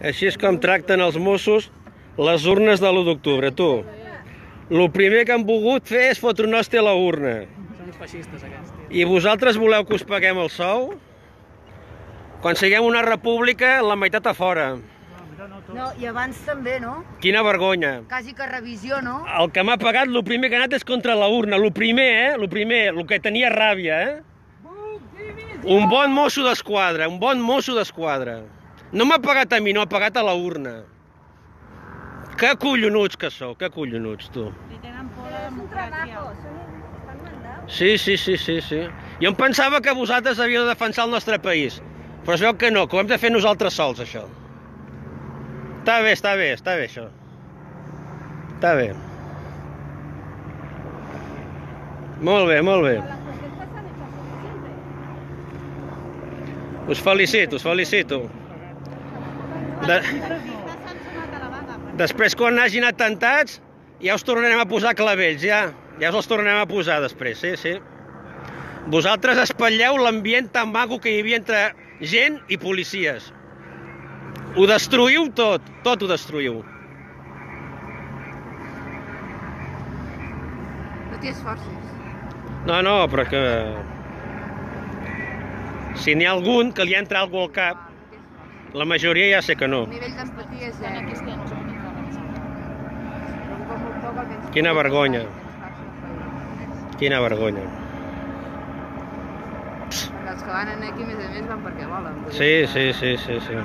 Així és com tracten els Mossos les urnes de l'1 d'octubre, tu. El primer que han volgut fer és fotre un hòstia a la urna. Són uns feixistes, aquests. I vosaltres voleu que us paguem el sou? Quan siguem una república, la meitat a fora. No, i abans també, no? Quina vergonya. Quasi que revisió, no? El que m'ha pagat, el primer que ha anat és contra la urna. El primer, eh? El primer, el que tenia ràbia, eh? Un bon mosso d'esquadra, un bon mosso d'esquadra. No m'ha pagat a mi, no ha pagat a la urna. Que collonuts que sou, que collonuts, tu. Li tenen por a la democràcia. Sí, sí, sí, sí, sí. Jo em pensava que vosaltres havíeu de defensar el nostre país, però es veu que no, que ho hem de fer nosaltres sols, això. Està bé, està bé, està bé, això. Està bé. Molt bé, molt bé. Us felicito, us felicito. De... Després, quan hagin atemptats, ja us tornarem a posar clavells, ja. Ja us els tornarem a posar després, sí, sí. Vosaltres espatlleu l'ambient tan maco que hi havia entre gent i policies. Ho destruïu tot, tot ho destruïu. No t'hi esforcis. No, no, però que... Si n'hi ha algun que li entra algú al cap, la majoria ja sé que no. El nivell d'empatia és zero. Quina vergonya. Quina vergonya. Els que van aquí, a més a més, van perquè volen. Sí, sí, sí, sí, sí.